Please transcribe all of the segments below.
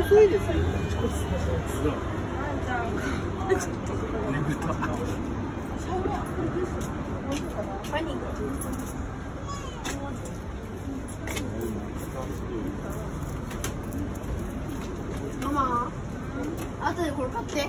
遅いですよ。ママ、後でこれ買って。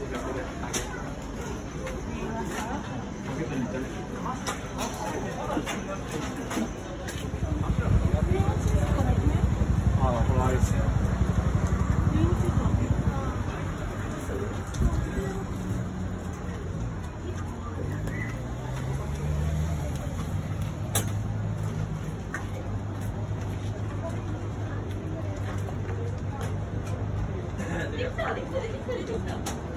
できたできたできたできた。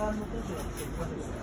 他们都是。